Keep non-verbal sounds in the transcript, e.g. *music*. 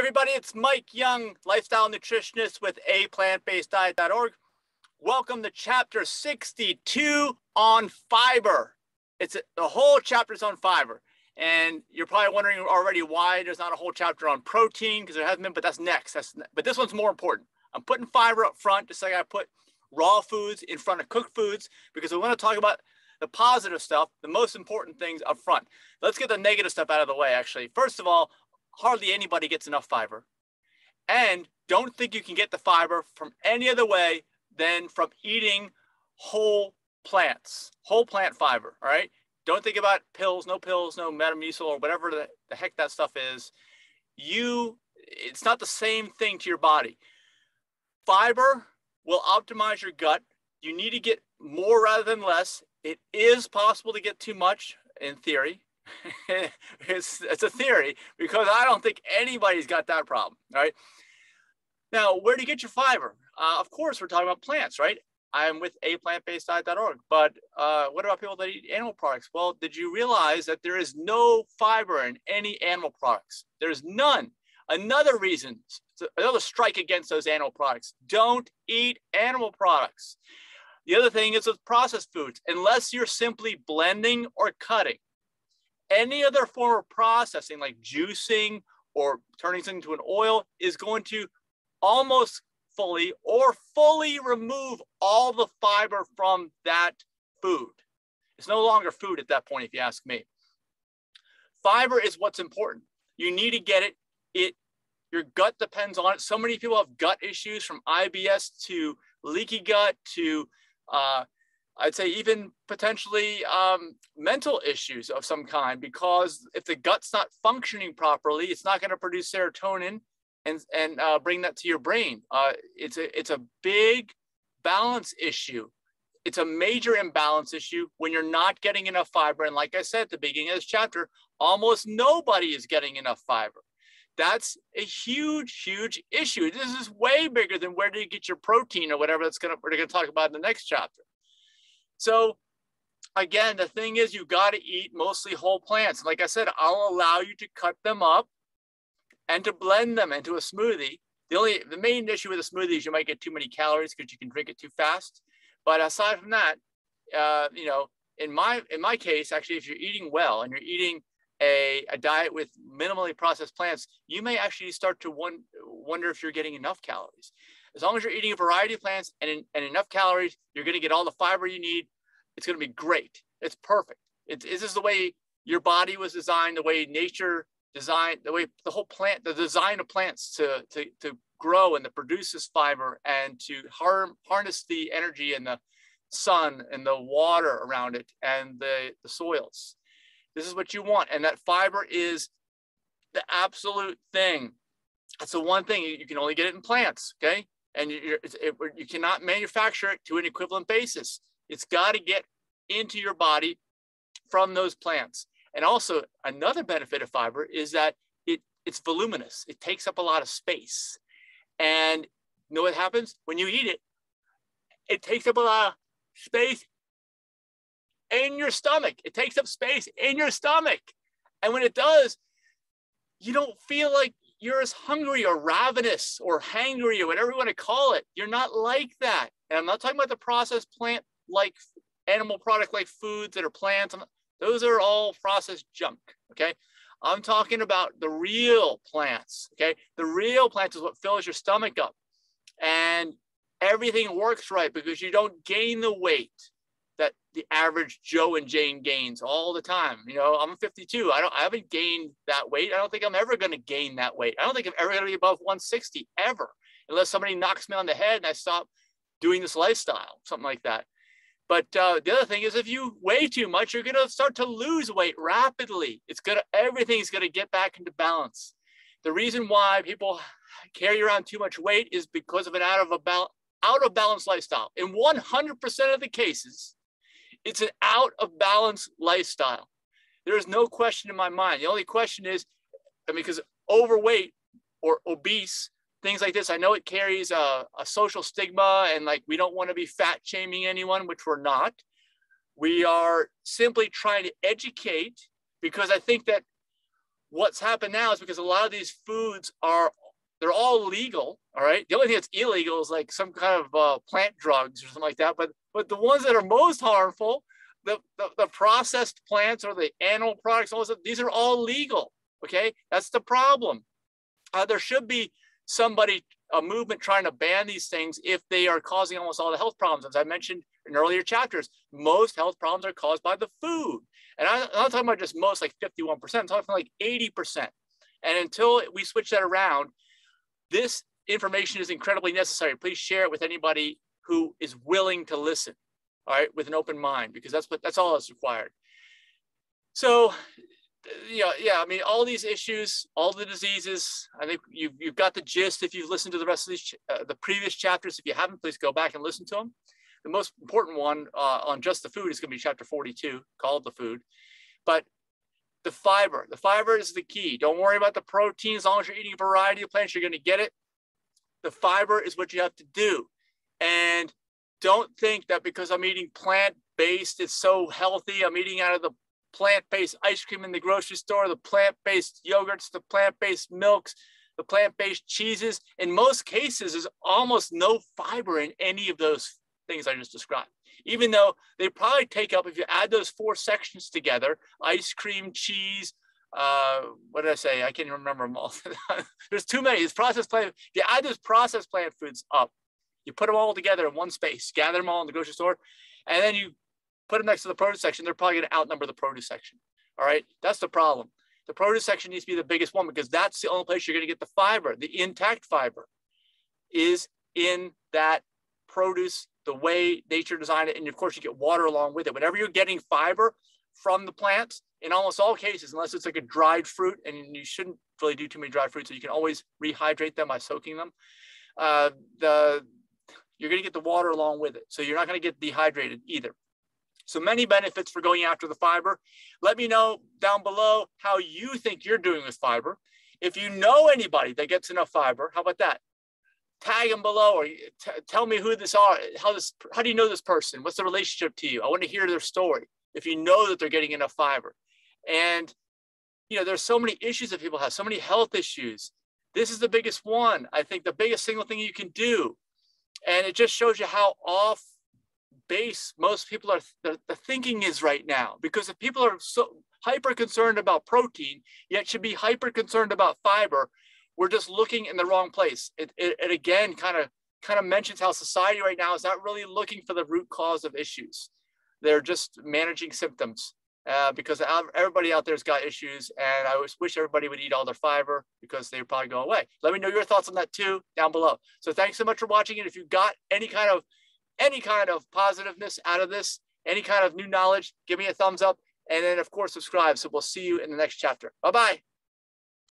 everybody, it's Mike Young, lifestyle nutritionist with a plantbased diet.org. Welcome to chapter 62 on fiber. It's a, the whole chapter is on fiber. And you're probably wondering already why there's not a whole chapter on protein because there hasn't been, but that's next. That's, but this one's more important. I'm putting fiber up front, just like I put raw foods in front of cooked foods, because we want to talk about the positive stuff, the most important things up front. Let's get the negative stuff out of the way, actually. First of all, hardly anybody gets enough fiber. And don't think you can get the fiber from any other way than from eating whole plants, whole plant fiber, all right? Don't think about pills, no pills, no metamucil or whatever the, the heck that stuff is. You, it's not the same thing to your body. Fiber will optimize your gut. You need to get more rather than less. It is possible to get too much in theory. *laughs* it's, it's a theory because I don't think anybody's got that problem, right? Now, where do you get your fiber? Uh, of course, we're talking about plants, right? I'm with a plant-based diet.org. But uh, what about people that eat animal products? Well, did you realize that there is no fiber in any animal products? There's none. Another reason, another strike against those animal products. Don't eat animal products. The other thing is with processed foods, unless you're simply blending or cutting, any other form of processing like juicing or turning something into an oil is going to almost fully or fully remove all the fiber from that food. It's no longer food at that point, if you ask me. Fiber is what's important. You need to get it. It your gut depends on it. So many people have gut issues from IBS to leaky gut to uh, I'd say even potentially um, mental issues of some kind, because if the gut's not functioning properly, it's not going to produce serotonin and and uh, bring that to your brain. Uh, it's a it's a big balance issue. It's a major imbalance issue when you're not getting enough fiber. And like I said at the beginning of this chapter, almost nobody is getting enough fiber. That's a huge, huge issue. This is way bigger than where do you get your protein or whatever that's gonna we're gonna talk about in the next chapter. So again, the thing is you got to eat mostly whole plants. Like I said, I'll allow you to cut them up and to blend them into a smoothie. The only the main issue with a smoothie is you might get too many calories because you can drink it too fast. But aside from that, uh, you know, in my in my case, actually, if you're eating well and you're eating a, a diet with minimally processed plants, you may actually start to one, wonder if you're getting enough calories. As long as you're eating a variety of plants and, and enough calories, you're going to get all the fiber you need. It's going to be great. It's perfect. It's, this is the way your body was designed, the way nature designed, the way the whole plant, the design of plants to, to, to grow and to produce this fiber and to harm, harness the energy and the sun and the water around it and the, the soils. This is what you want. And that fiber is the absolute thing. That's the one thing you can only get it in plants. Okay and you it, you cannot manufacture it to an equivalent basis. It's got to get into your body from those plants. And also another benefit of fiber is that it, it's voluminous. It takes up a lot of space. And you know what happens? When you eat it, it takes up a lot of space in your stomach. It takes up space in your stomach. And when it does, you don't feel like you're as hungry or ravenous or hangry or whatever you want to call it. You're not like that. And I'm not talking about the processed plant like animal product like foods that are plants. Those are all processed junk. Okay. I'm talking about the real plants. Okay. The real plants is what fills your stomach up. And everything works right because you don't gain the weight that the average Joe and Jane gains all the time. You know, I'm 52. I don't I haven't gained that weight. I don't think I'm ever going to gain that weight. I don't think I'm ever going to be above 160 ever, unless somebody knocks me on the head and I stop doing this lifestyle, something like that. But uh, the other thing is, if you weigh too much, you're going to start to lose weight rapidly. It's going to everything's going to get back into balance. The reason why people carry around too much weight is because of an out of a out of balance lifestyle. In 100% of the cases, it's an out of balance lifestyle. There is no question in my mind. The only question is, I mean, because overweight or obese, things like this, I know it carries a, a social stigma and like we don't want to be fat shaming anyone, which we're not. We are simply trying to educate because I think that what's happened now is because a lot of these foods are they're all legal all right? The only thing that's illegal is like some kind of uh, plant drugs or something like that but but the ones that are most harmful the, the, the processed plants or the animal products all this, these are all legal okay? That's the problem. Uh, there should be somebody a movement trying to ban these things if they are causing almost all the health problems. As i mentioned in earlier chapters most health problems are caused by the food. And I, am not talking about just most, like 51%, I'm talking like 80%. And until we switch that around, this information is incredibly necessary. Please share it with anybody who is willing to listen, all right, with an open mind, because that's what that's all that's required. So, yeah, yeah, I mean, all these issues, all the diseases, I think you've, you've got the gist. If you've listened to the rest of these, uh, the previous chapters, if you haven't, please go back and listen to them. The most important one uh, on just the food is going to be chapter 42, called the food. But the fiber, the fiber is the key. Don't worry about the protein. As long as you're eating a variety of plants, you're going to get it. The fiber is what you have to do. And don't think that because I'm eating plant based, it's so healthy. I'm eating out of the plant based ice cream in the grocery store, the plant based yogurts, the plant based milks, the plant based cheeses. In most cases, there's almost no fiber in any of those things I just described. Even though they probably take up, if you add those four sections together, ice cream, cheese, uh, what did I say? I can't even remember them all. *laughs* There's too many. It's processed plant. If you add those processed plant foods up, you put them all together in one space, gather them all in the grocery store, and then you put them next to the produce section. They're probably going to outnumber the produce section. All right, that's the problem. The produce section needs to be the biggest one because that's the only place you're going to get the fiber, the intact fiber, is in that produce the way nature designed it. And of course, you get water along with it. Whenever you're getting fiber from the plants, in almost all cases, unless it's like a dried fruit, and you shouldn't really do too many dried fruits, so you can always rehydrate them by soaking them. Uh, the you're going to get the water along with it, so you're not going to get dehydrated either. So many benefits for going after the fiber. Let me know down below how you think you're doing with fiber. If you know anybody that gets enough fiber, how about that? Tag them below or tell me who this are how this how do you know this person? What's the relationship to you? I want to hear their story if you know that they're getting enough fiber. And you know there's so many issues that people have so many health issues. This is the biggest one i think the biggest single thing you can do. And it just shows you how off base most people are the, the thinking is right now because if people are so hyper concerned about protein yet should be hyper concerned about fiber we're just looking in the wrong place. It, it, it again kind of kind of mentions how society right now is not really looking for the root cause of issues. They're just managing symptoms uh, because everybody out there's got issues. And I wish everybody would eat all their fiber because they probably go away. Let me know your thoughts on that too down below. So thanks so much for watching. And if you got any kind of any kind of positiveness out of this, any kind of new knowledge, give me a thumbs up. And then of course, subscribe. So we'll see you in the next chapter. Bye-bye.